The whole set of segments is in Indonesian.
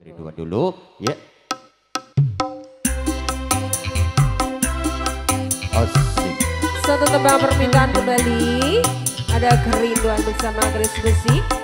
Dari dua dulu, ya. Oh, yeah. Osik. Satu tebang permintaan kembali. Ada kerinduan bersama Chris besi.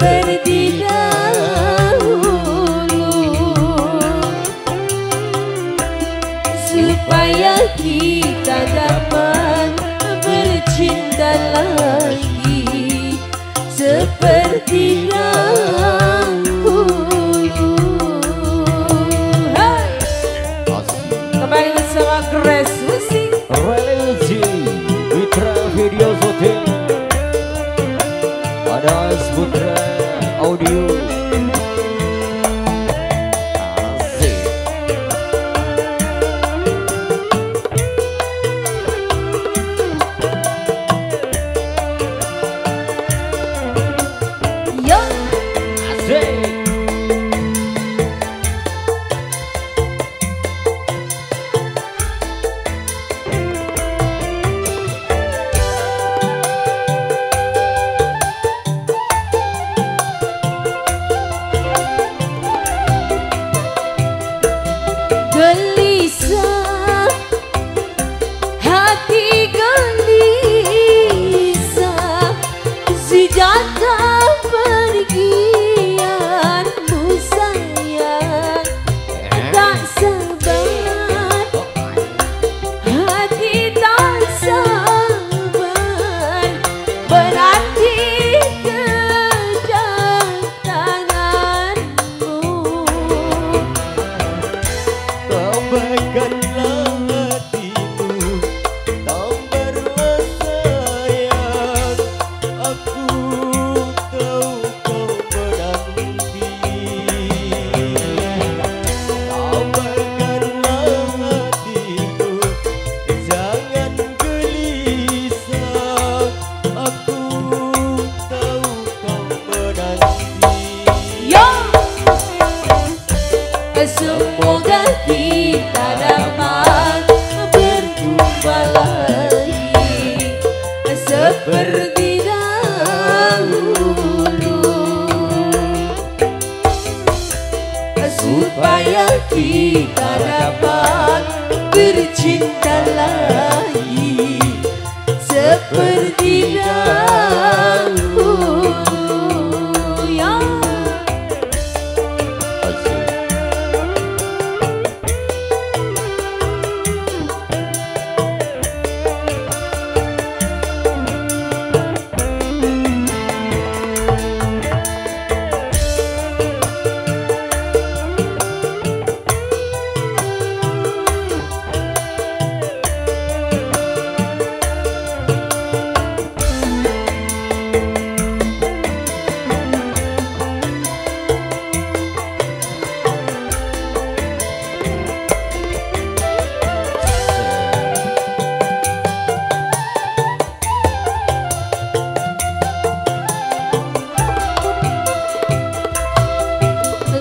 seperti dahulu Supaya kita dapat bercinta lagi Seperti dahulu! Kembali bersama supaya kita dapat bercinta lagi.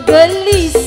文丽。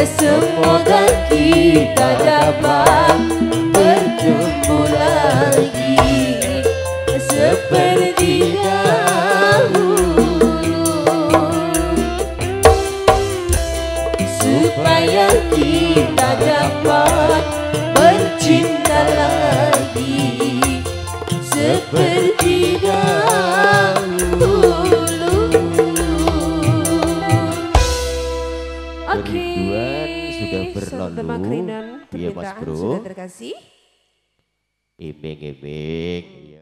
Semoga kita dapat bertemu lagi seperti dahulu supaya kita dapat bercinta lagi seperti dahulu. Kerinduan Iya, Mas permintaan Bro. sudah terkasih. Iming-iming